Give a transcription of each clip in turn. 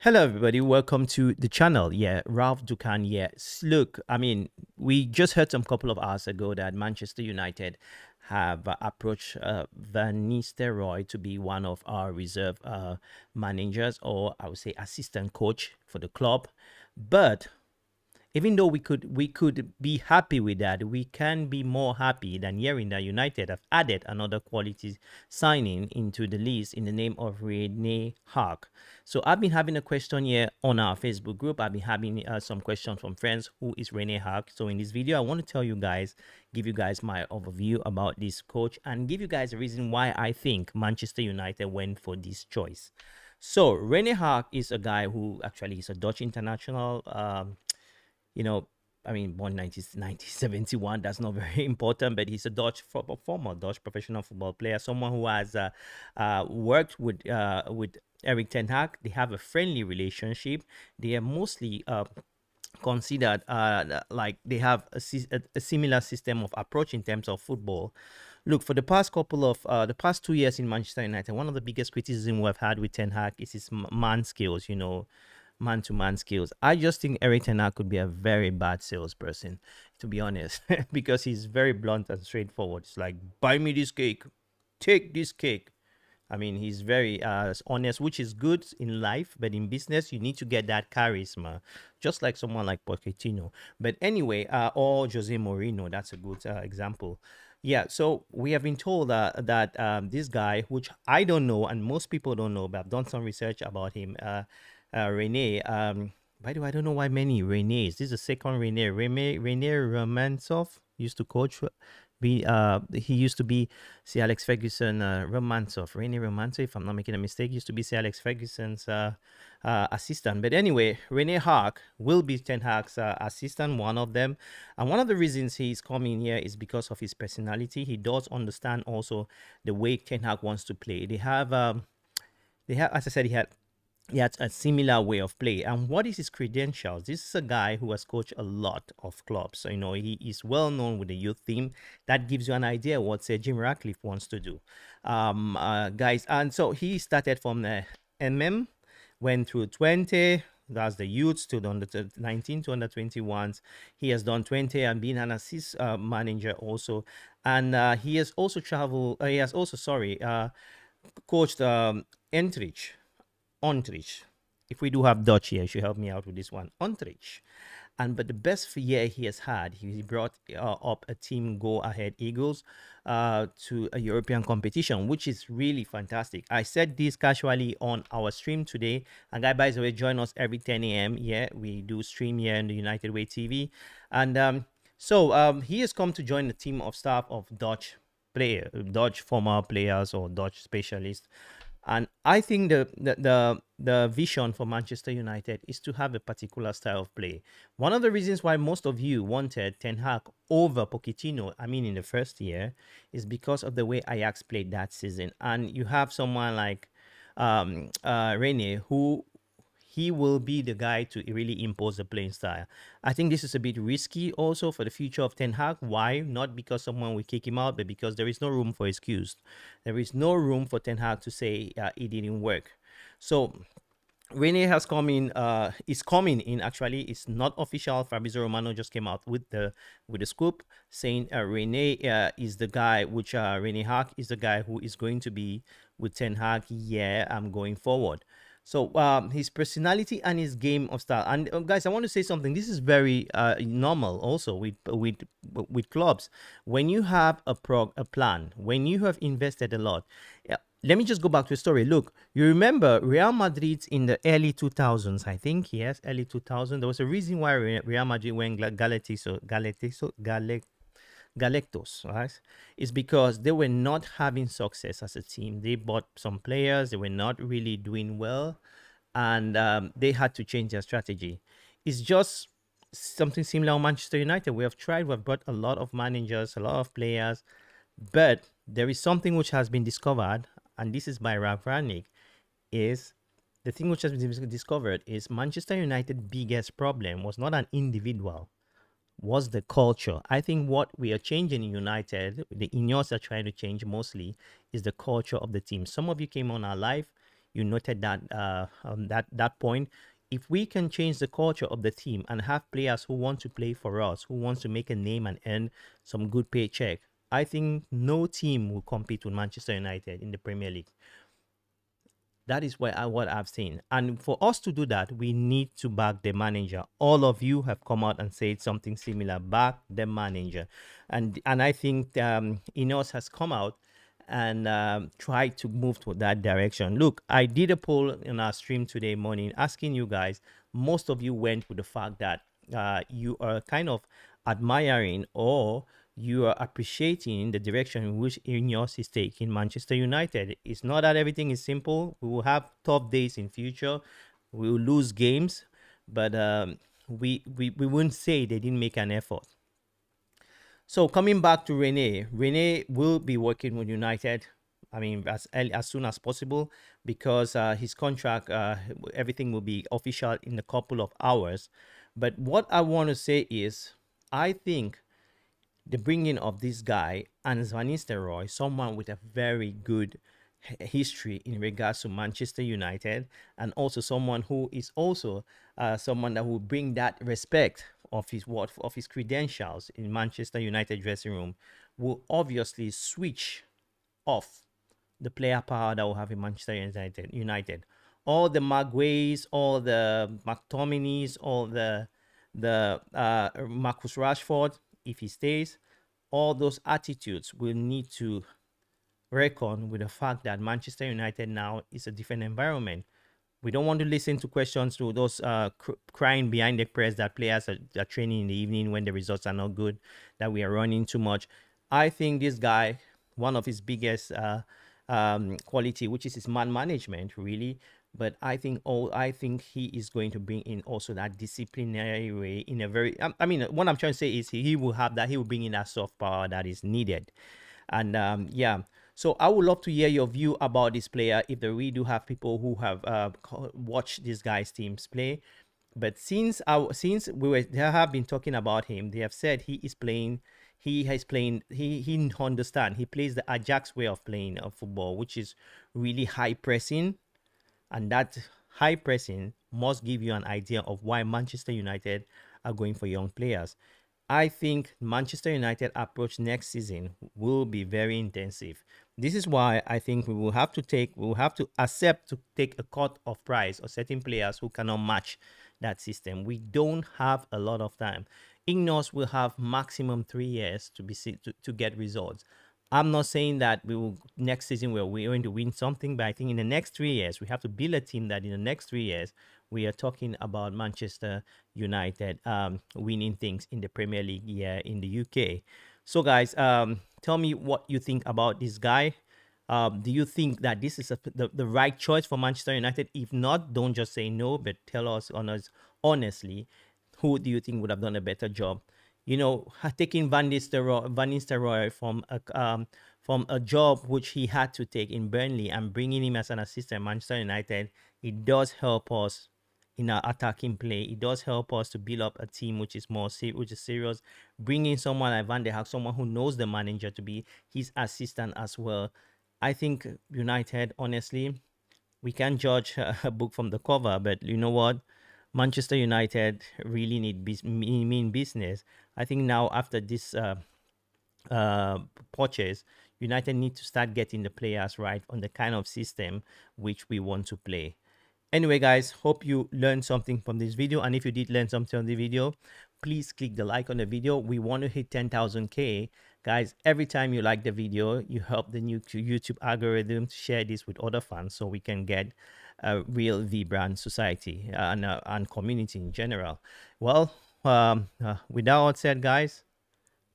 Hello, everybody. Welcome to the channel. Yeah, Ralph Dukan. Yes, look, I mean, we just heard some couple of hours ago that Manchester United have approached uh, Van Nistelrooy to be one of our reserve uh, managers, or I would say assistant coach for the club. But even though we could we could be happy with that, we can be more happy than hearing that United have added another quality signing into the list in the name of Rene Hake. So I've been having a question here on our Facebook group. I've been having uh, some questions from friends. Who is Rene Hake? So in this video, I want to tell you guys, give you guys my overview about this coach and give you guys a reason why I think Manchester United went for this choice. So Rene Hake is a guy who actually is a Dutch international. Um, you know, I mean, born 1971, that's not very important, but he's a Dutch former Dutch professional football player, someone who has uh, uh, worked with uh, with Erik Ten Hag. They have a friendly relationship. They are mostly uh, considered uh, like they have a, a, similar system of approach in terms of football. Look, for the past couple of uh, the past two years in Manchester United, one of the biggest criticism we've had with Ten Hag is his man skills. You know, man to man skills. I just think Erik Ten Hag could be a very bad salesperson, to be honest, because he's very blunt and straightforward. It's like, buy me this cake, take this cake. I mean, he's very uh, honest, which is good in life, but in business, you need to get that charisma, just like someone like Pochettino. But anyway, uh, or Jose Mourinho, that's a good uh, example. Yeah, so we have been told uh, that um, this guy, which I don't know, and most people don't know, but I've done some research about him. Uh, uh, Rene. Um, by the way, I don't know why many Rene's. This is the second Rene. Rene, Rene Romantsov used to coach. Be uh, he used to be Sir Alex Ferguson uh, Romantsov. Rene Romantsov, if I'm not making a mistake, used to be Sir Alex Ferguson's uh, uh, assistant. But anyway, Rene Hake will be Ten Hag's uh, assistant, one of them. And one of the reasons he's coming here is because of his personality. He does understand also the way Ten Hag wants to play. They have, um, they have, as I said, he had he a similar way of play. And what is his credentials? This is a guy who has coached a lot of clubs. So, you know, he is well known with the youth team. That gives you an idea what, say, Jim Ratcliffe wants to do. Um, uh, guys, and so he started from the MM, went through 20, that's the youths to the under 19 to under 21s. He has done 20 and been an assist uh, manager also. And uh, he has also traveled, uh, he has also, sorry, uh, coached um, Entrich Ontrich. If we do have Dutch here, you should help me out with this one. Ontrich. And but the best year he has had, he brought uh, up a team Go Ahead Eagles uh, to a European competition, which is really fantastic. I said this casually on our stream today. And guy, by the way, join us every 10 a.m. Yeah, we do stream here in the United Way TV. And um, so um, he has come to join the team of staff of Dutch player, Dutch former players or Dutch specialists and I think the, the, the the vision for Manchester United is to have a particular style of play. One of the reasons why most of you wanted Ten Hag over Pochettino, I mean in the first year, is because of the way Ajax played that season. And you have someone like um, uh, Rene who he will be the guy to really impose the playing style. I think this is a bit risky also for the future of Ten Hag. Why? Not because someone will kick him out, but because there is no room for excuse. There is no room for Ten Hag to say uh, it didn't work. So Rene has come in, uh, is coming in actually. It's not official. Fabrizio Romano just came out with the with the scoop saying uh, Rene uh, is the guy, which uh, Rene Hake is the guy who is going to be with Ten Hag. Yeah, I'm going forward. So um, his personality and his game of style. And uh, guys, I want to say something. This is very uh, normal also with with with clubs. When you have a prog a plan, when you have invested a lot. Yeah, let me just go back to the story. Look, you remember Real Madrid in the early 2000s, I think, yes, early 2000. There was a reason why Real Madrid went Galactico, Galactico, Galactico Galacticos, right? Is because they were not having success as a team. They bought some players, they were not really doing well, and um, they had to change their strategy. It's just something similar on Manchester United. We have tried, we've brought a lot of managers, a lot of players, but there is something which has been discovered, and this is by Ralf Rangnick, is the thing which has been discovered is Manchester United' biggest problem was not an individual was the culture. I think what we are changing in United, the Ineos are trying to change mostly, is the culture of the team. Some of you came on our live, you noted that uh, um, that that point. If we can change the culture of the team and have players who want to play for us, who wants to make a name and earn some good paycheck, I think no team will compete with Manchester United in the Premier League. That is what, I, what I've seen. And for us to do that, we need to back the manager. All of you have come out and said something similar. Back the manager. And and I think um, Ineos has come out and um, to move to that direction. Look, I did a poll in our stream today morning asking you guys. Most of you went with the fact that uh, you are kind of admiring or you are appreciating the direction in which Ineos is taking Manchester United. It's not that everything is simple. We will have tough days in future. We will lose games, but um, we, we, we wouldn't say they didn't make an effort. So coming back to Rene, Rene will be working with United. I mean, as as soon as possible because uh, his contract, uh, everything will be official in a couple of hours. But what I want to say is, I think the bringing of this guy and Van Nistelrooy, someone with a very good history in regards to Manchester United, and also someone who is also uh, someone that will bring that respect of his what of his credentials in Manchester United dressing room, will obviously switch off the player power that will have in Manchester United. United, all the Maguires, all the McTominays, all the the uh, Marcus Rashford, if he stays, all those attitudes will need to reckon with the fact that Manchester United now is a different environment. We don't want to listen to questions to those uh, cr crying behind the press that players are, are training in the evening when the results are not good, that we are running too much. I think this guy, one of his biggest uh, um, quality, which is his man management, really, but I think all I think he is going to bring in also that disciplinary way in a very. I, I mean, what I'm trying to say is he, he will have that. He will bring in that soft power that is needed, and um, yeah. So I would love to hear your view about this player. If there we do have people who have uh, watched this guy's teams play, but since our since we were they have been talking about him, they have said he is playing. He has playing. He he understand. He plays the Ajax way of playing of football, which is really high pressing and that high pressing must give you an idea of why Manchester United are going for young players. I think Manchester United approach next season will be very intensive. This is why I think we will have to take, we will have to accept to take a cut of price or certain players who cannot match that system. We don't have a lot of time. Ineos will have maximum three years to be to, to get results. I'm not saying that we will next season we're, going to win something, but I think in the next three years we have to build a team that in the next three years we are talking about Manchester United um, winning things in the Premier League here in the UK. So guys, um, tell me what you think about this guy. Um, do you think that this is a, the, the right choice for Manchester United? If not, don't just say no, but tell us on us honestly, who do you think would have done a better job? You know, taking Van Nistelrooy, Van Nistelrooy from a um, from a job which he had to take in Burnley and bringing him as an assistant Manchester United, it does help us in our attacking play. It does help us to build up a team which is more which is serious. Bringing someone like Van der Hag, someone who knows the manager to be his assistant as well. I think United, honestly, we can judge a book from the cover, but you know what? Manchester United really need mean business. I think now after this uh, uh, purchase, United need to start getting the players right on the kind of system which we want to play. Anyway, guys, hope you learned something from this video. And if you did learn something on the video, please click the like on the video. We want to hit 10,000K. Guys, every time you like the video, you help the new YouTube algorithm to share this with other fans so we can get a real vibrant society and, uh, and community in general. Well, um, uh, with that all said, guys,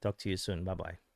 talk to you soon. Bye bye.